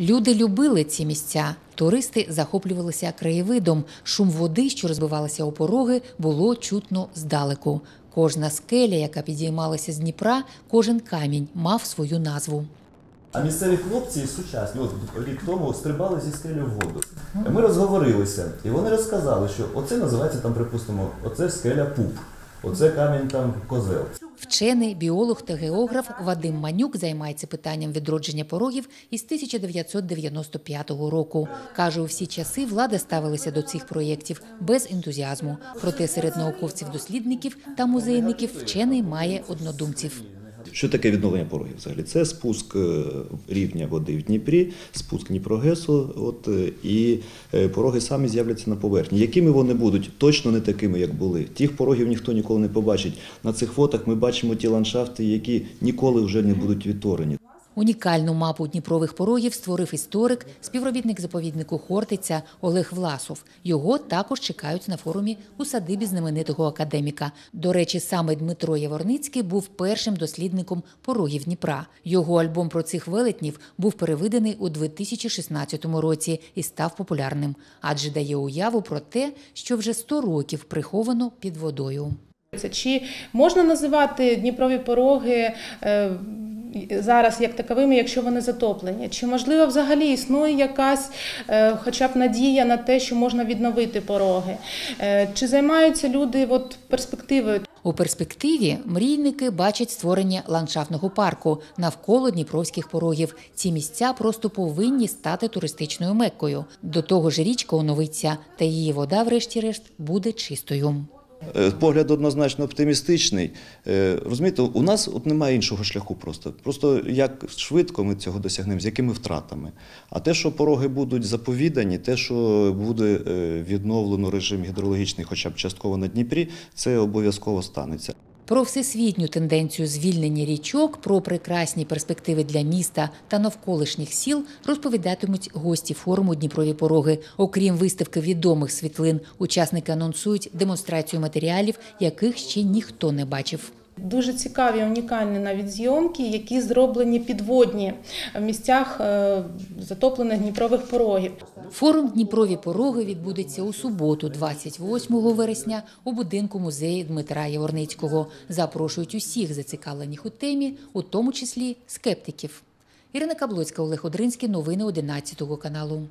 Люди любили ці місця. Туристи захоплювалися краєвидом. Шум води, що розбивалася у пороги, було чутно здалеку. Кожна скеля, яка підіймалася з Дніпра, кожен камінь мав свою назву. А місцеві хлопці сучасні, от рік тому стрибали зі скелі в воду. Ми розговорилися, і вони розказали, що оце називається там, припустимо, оце скеля пуп, оце камінь там козел. Вчений, біолог та географ Вадим Манюк займається питанням відродження порогів із 1995 року. Каже, у всі часи влада ставилася до цих проєктів без ентузіазму. Проте серед науковців-дослідників та музейників вчений має однодумців. Що таке відновлення порогів взагалі? Це спуск е, рівня води в Дніпрі, спуск Дніпрогесу, от, е, і е, пороги самі з'являться на поверхні. Якими вони будуть? Точно не такими, як були. Тих порогів ніхто ніколи не побачить. На цих фотах ми бачимо ті ландшафти, які ніколи вже не будуть відтворені. Унікальну мапу Дніпрових порогів створив історик, співробітник заповіднику Хортиця Олег Власов. Його також чекають на форумі у садибі знаменитого академіка. До речі, саме Дмитро Яворницький був першим дослідником порогів Дніпра. Його альбом про цих велетнів був перевиданий у 2016 році і став популярним, адже дає уяву про те, що вже 100 років приховано під водою. Чи можна називати Дніпрові пороги е, зараз як таковими, якщо вони затоплені? Чи можливо взагалі існує якась е, хоча б надія на те, що можна відновити пороги? Е, Чи займаються люди от, перспективою? У перспективі мрійники бачать створення ландшафтного парку навколо дніпровських порогів. Ці місця просто повинні стати туристичною меккою. До того ж, річка оновиться, та її вода, врешті-решт, буде чистою. Е, Погляд однозначно оптимістичний. Е, Розумієте, у нас от немає іншого шляху просто. Просто як швидко ми цього досягнемо, з якими втратами. А те, що пороги будуть заповідані, те, що буде е, відновлено режим гідрологічний, хоча б частково на Дніпрі, це обов'язково станеться. Про всесвітню тенденцію звільнення річок, про прекрасні перспективи для міста та навколишніх сіл розповідатимуть гості форуму Дніпрові пороги. Окрім виставки відомих світлин, учасники анонсують демонстрацію матеріалів, яких ще ніхто не бачив. Дуже цікаві, унікальні навіть зйомки, які зроблені підводні в місцях е, затоплених Дніпрових порогів. Форум Дніпрові пороги відбудеться у суботу, 28 вересня, у будинку музею Дмитра Яворницького. Запрошують усіх зацікавлених у темі, у тому числі скептиків. Ірина Каблоцька, Олег Одринський. Новини 11 каналу.